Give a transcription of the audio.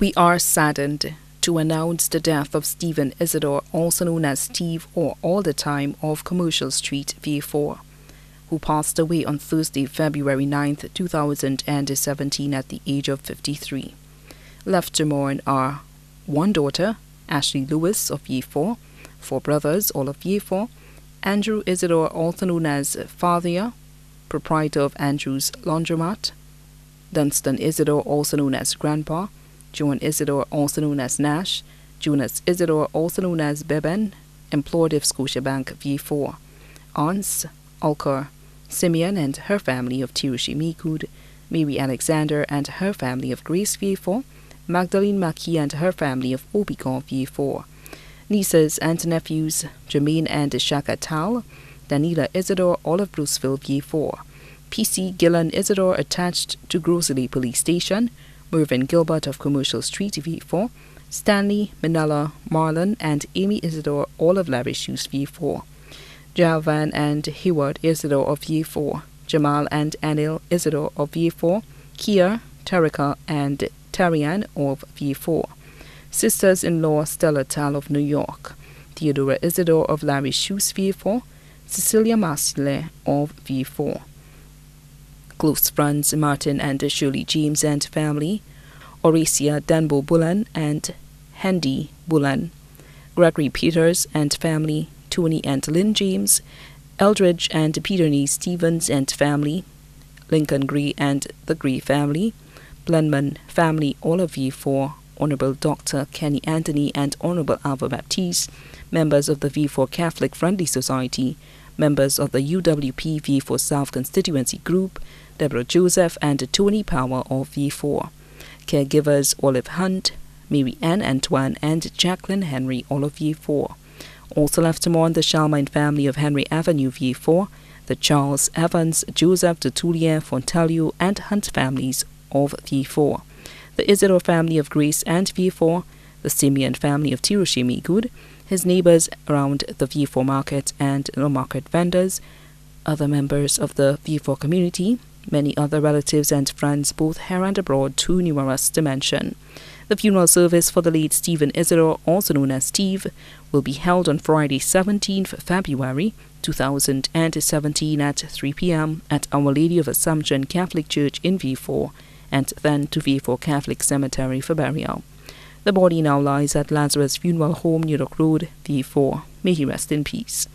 We are saddened to announce the death of Stephen Isidore, also known as Steve or All the Time of Commercial Street, Vieux Fort, who passed away on Thursday, February 9, 2017, at the age of 53. Left to mourn are one daughter, Ashley Lewis of Vieux Fort, four brothers, all of Vieux Fort, Andrew Isidore, also known as Father, proprietor of Andrew's Laundromat, Dunstan Isidore, also known as Grandpa, John Isidore, also known as Nash, Jonas Isidore, also known as Beben, employed of Scotiabank Vieux Fort, aunts, Alcor, Simeon and her family of Tirushi Mikud, Mary Alexander and her family of Grace Vieux Fort, Magdalene Maki and her family of Obicon Vieux Fort, nieces and nephews, Jermaine and Shaka Tal, Danila Isidore, all of Bruceville Vieux Fort, PC Gillan Isidore attached to Grocery Police Station, Mervyn Gilbert of Commercial Street Vieux Fort, Stanley, Manila, Marlon, and Amy Isidore, all of Lavish Shoes Vieux Fort, Javan and Heward Isidore of Vieux Fort, Jamal and Anil Isidore of Vieux Fort, Kia, Tarika, and Tarian of Vieux Fort, sisters-in-law Stella Tal of New York, Theodora Isidore of Larry Shoes Vieux Fort, Cecilia Masile of V4 close friends Martin and Shirley James and family, Horacia Danbo Bullen and Handy Bullen, Gregory Peters and family, Tony and Lynn James, Eldridge and Peter Stevens and family, Lincoln Gray and the Gray family, Blenman family, all of Vieux Fort Honorable Dr. Kenny Anthony and Honorable Alva Baptiste, members of the Vieux Fort Catholic Friendly Society, members of the UWP Vieux Fort South Constituency Group, Deborah Joseph, and Tony Power of Vieux Fort. Caregivers Olive Hunt, Mary Ann Antoine, and Jacqueline Henry, all of Vieux Fort. Also left to mourn the Charlemagne family of Henry Avenue Vieux Fort, the Charles Evans, Joseph Tutulier, Fontelio, and Hunt families of Vieux Fort, the Isidore family of Grace and Vieux Fort, the Simeon family of Tirushimi Good, his neighbors around the Vieux Fort market and the market vendors, other members of the Vieux Fort community, many other relatives and friends both here and abroad too numerous to mention. The funeral service for the late Stephen Isidore, also known as Steve, will be held on Friday 17th February 2017 at 3 p.m. at Our Lady of Assumption Catholic Church in Vieux Fort and then to Vieux Fort Catholic Cemetery for burial. The body now lies at Lazarus Funeral Home, New York Road, Vieux Fort. May he rest in peace.